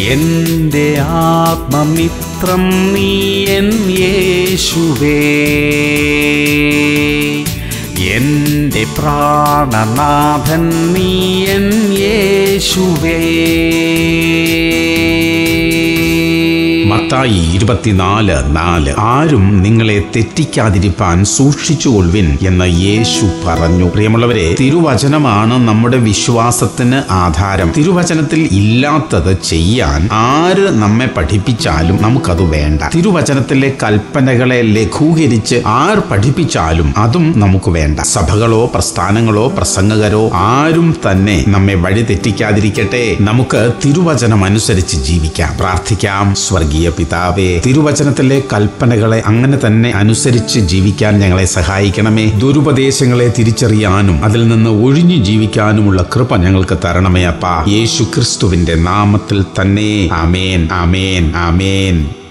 എന്റെ ആത്മമിത്രം നീ എൻ യേശുവേ. എന്റെ പ്രാണനാഥൻ നീ എൻ യേശുവേ. മത്തായി ഇരുപത്തിനാല് നാല്. ആരും നിങ്ങളെ തെറ്റിക്കാതിരിപ്പാൻ സൂക്ഷിച്ചുകൊള്ളുവിൻ എന്ന് യേശു പറഞ്ഞു. പ്രിയമുള്ളവരെ തിരുവചനമാണ് നമ്മുടെ വിശ്വാസത്തിന് ആധാരം. തിരുവചനത്തിൽ ഇല്ലാത്തത് ചെയ്യാൻ ആര് നമ്മെ പഠിപ്പിച്ചാലും നമുക്കത് വേണ്ട. തിരുവചനത്തിലെ കൽപ്പനകളെ ലഘൂകരിച്ച് ആർ പഠിപ്പിച്ചാലും അതും നമുക്ക് വേണ്ട. സഭകളോ പ്രസ്ഥാനങ്ങളോ പ്രസംഗകരോ ആരും തന്നെ നമ്മെ വഴി തെറ്റിക്കാതിരിക്കട്ടെ നമുക്ക് തിരുവചനം അനുസരിച്ച് ജീവിക്കാം. പ്രാർത്ഥിക്കാം. സ്വർഗീയ പിതാവേ തിരുവചനത്തിലെ കൽപ്പനകളെ അങ്ങനെ തന്നെ അനുസരിച്ച് ജീവിക്കാൻ ഞങ്ങളെ സഹായിക്കണമേ. ദുരുപദേശങ്ങളെ തിരിച്ചറിയാനും അതിൽ നിന്ന് ഒഴിഞ്ഞു ജീവിക്കാനുമുള്ള കൃപ ഞങ്ങൾക്ക് തരണമേ അപ്പ. യേശു ക്രിസ്തുവിന്റെ നാമത്തിൽ തന്നെ. ആമേൻ ആമേൻ ആമേൻ.